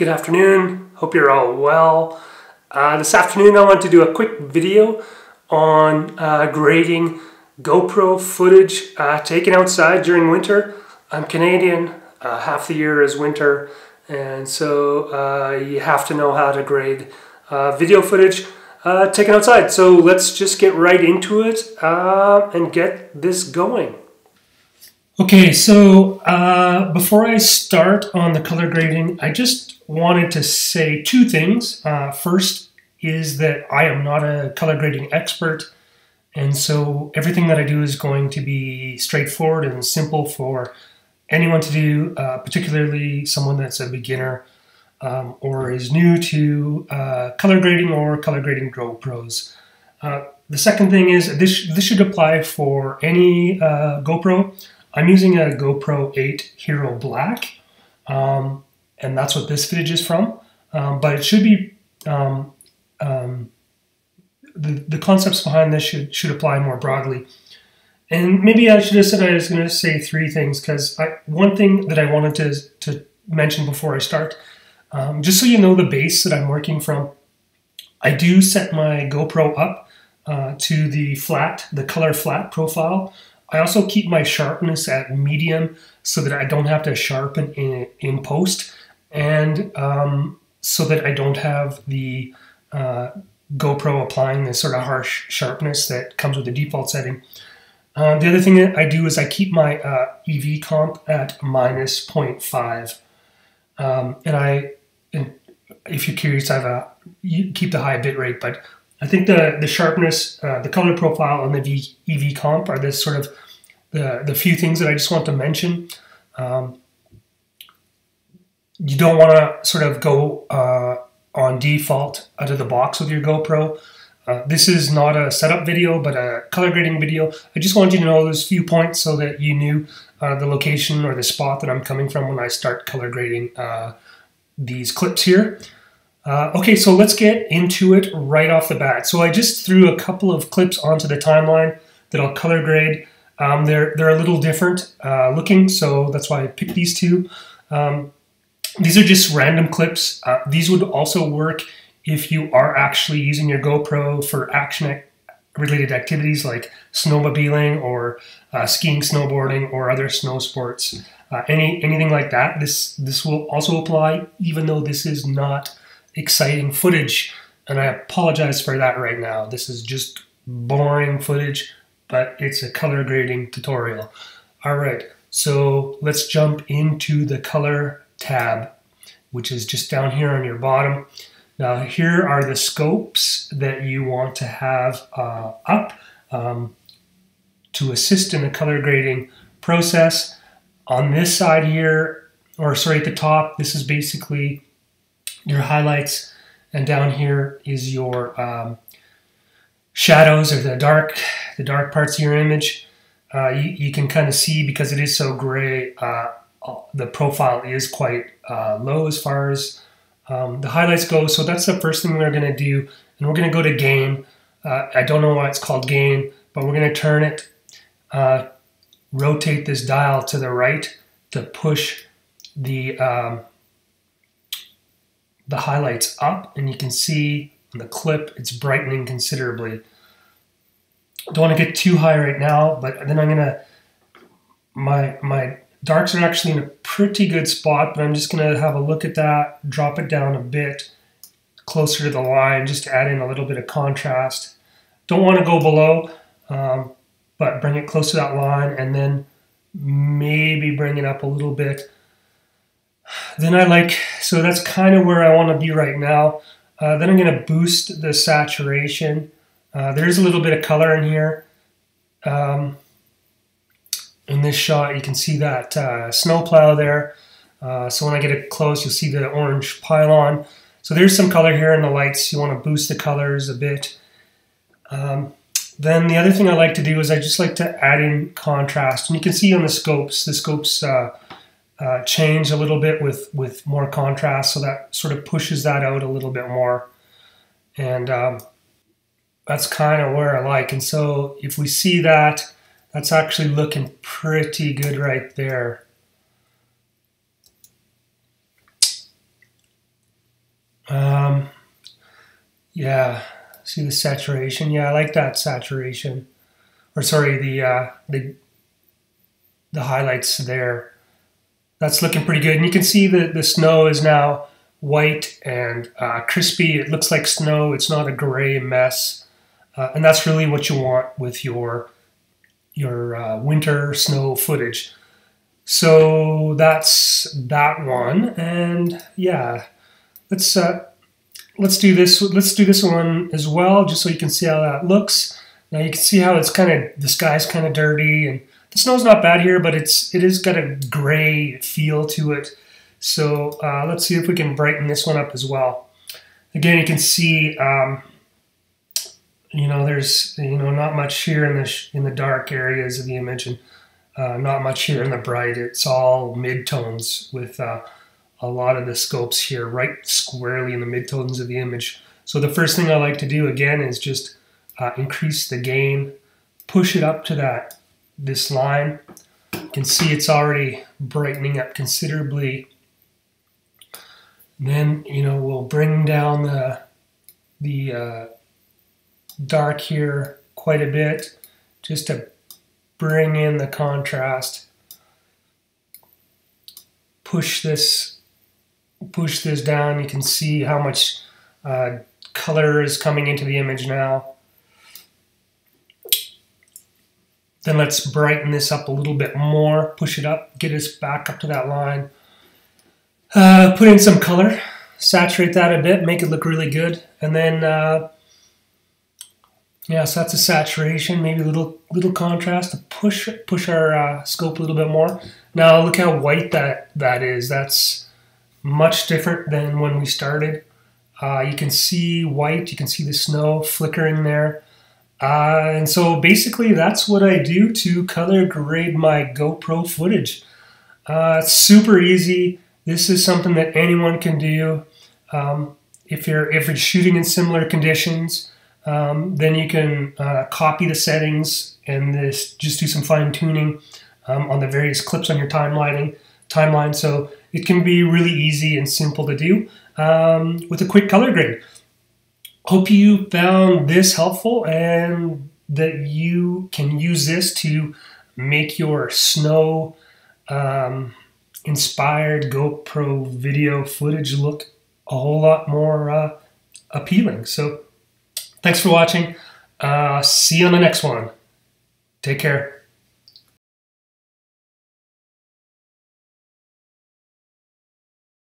Good afternoon. Hope you're all well. Uh, this afternoon, I want to do a quick video on uh, grading GoPro footage uh, taken outside during winter. I'm Canadian. Uh, half the year is winter, and so uh, you have to know how to grade uh, video footage taken outside. So let's just get right into it and get this going. Okay, so uh, before I start on the color grading, I just wanted to say two things. Uh, first is that I am not a color grading expert, and so everything that I do is going to be straightforward and simple for anyone to do, uh, particularly someone that's a beginner um, or is new to uh, color grading or color grading GoPros. Uh, the second thing is this, this should apply for any uh, GoPro. I'm using a GoPro 8 Hero Black, um, and that's what this footage is from. Um, but it should be um, um, the the concepts behind this should should apply more broadly. And maybe I should have said I was going to say three things because one thing that I wanted to to mention before I start, um, just so you know the base that I'm working from, I do set my GoPro up uh, to the flat, the color flat profile. I also keep my sharpness at medium so that I don't have to sharpen in, in post and um, so that I don't have the uh, GoPro applying this sort of harsh sharpness that comes with the default setting. Um, the other thing that I do is I keep my uh, EV comp at minus 0.5. Um, and I, and if you're curious, I have a, you keep the high bit rate, but I think the the sharpness, uh, the color profile, and the v, EV comp are the sort of the the few things that I just want to mention. Um, you don't want to sort of go uh, on default out of the box with your GoPro. Uh, this is not a setup video, but a color grading video. I just want you to know those few points so that you knew uh, the location or the spot that I'm coming from when I start color grading uh, these clips here. Uh, okay, so let's get into it right off the bat. So I just threw a couple of clips onto the timeline that I'll color grade. Um, they're, they're a little different uh, looking, so that's why I picked these two. Um, these are just random clips. Uh, these would also work if you are actually using your GoPro for action related activities like snowmobiling or uh, skiing, snowboarding, or other snow sports. Uh, any anything like that. This this will also apply, even though this is not exciting footage. And I apologize for that right now. This is just boring footage, but it's a color grading tutorial. All right, so let's jump into the color tab, which is just down here on your bottom. Now here are the scopes that you want to have uh, up um, to assist in the color grading process. On this side here, or sorry, at the top, this is basically your highlights, and down here is your um, shadows or the dark, the dark parts of your image. Uh, you, you, can kind of see because it is so gray, uh, the profile is quite uh, low as far as um, the highlights go. So that's the first thing we're going to do. And we're going to go to gain. Uh, I don't know why it's called gain, but we're going to turn it, uh, rotate this dial to the right to push the um, the highlights up. And you can see the clip, it's brightening considerably. Don't want to get too high right now, but then I'm to, my, my Darks are actually in a pretty good spot, but I'm just to have a look at that, drop it down a bit closer to the line just to add in a little bit of contrast. Don't want to go below, um, but bring it close to that line and then maybe bring it up a little bit. Then I like, so that's kind of where I want to be right now. Uh, then I'm going to boost the saturation. Uh, there's a little bit of color in here. Um, in this shot, you can see that uh, snowplow there. Uh, so when I get it close, you'll see the orange pylon. So there's some color here in the lights. You want to boost the colors a bit. Um, then the other thing I like to do is I just like to add in contrast. And you can see on the scopes, the scopes uh, change a little bit with, with more contrast. So that sort of pushes that out a little bit more. And um, that's kind of where I like. And so if we see that, that's actually looking pretty good right there. um, Yeah, see the saturation. Yeah, I like that saturation. Or sorry, the uh, the the highlights there. That's looking pretty good. And you can see that the snow is now white and uh, crispy. It looks like snow. It's not a gray mess. Uh, and that's really what you want with your your uh, winter snow footage. So that's that one. And yeah, let's uh, let's do this. Let's do this one as well, just so you can see how that looks. Now you can see how it's kind of the sky's kind of dirty and the snow's not bad here, but it's it is got a gray feel to it. So uh, let's see if we can brighten this one up as well. Again, you can see, um, you know, there's you know not much here in the in the dark areas of the image, and uh, not much here in the bright. It's all midtones with uh, a lot of the scopes here right squarely in the midtones of the image. So the first thing I like to do again is just uh, increase the gain, push it up to that this line. You can see it's already brightening up considerably. Then, you know, we'll bring down the, the uh, dark here quite a bit just to bring in the contrast. Push this, push this down. You can see how much uh, color is coming into the image now. Then let's brighten this up a little bit more, push it up, get us back up to that line. Uh, put in some color, saturate that a bit, make it look really good. And then, uh, yeah, so that's a saturation, maybe a little little contrast to push push our uh, scope a little bit more. Now look how white that, that is. That's much different than when we started. Uh, you can see white, you can see the snow flickering there. Uh, and so basically, that's what I do to color grade my GoPro footage. Uh, super easy. This is something that anyone can do. Um, if you're if you're shooting in similar conditions, um, then you can uh, copy the settings and this just do some fine tuning um, on the various clips on your timeline. Timeline, so it can be really easy and simple to do um, with a quick color grade hope you found this helpful and that you can use this to make your snow um, inspired GoPro video footage look a whole lot more uh, appealing. So thanks for watching. Uh, see you on the next one. Take care.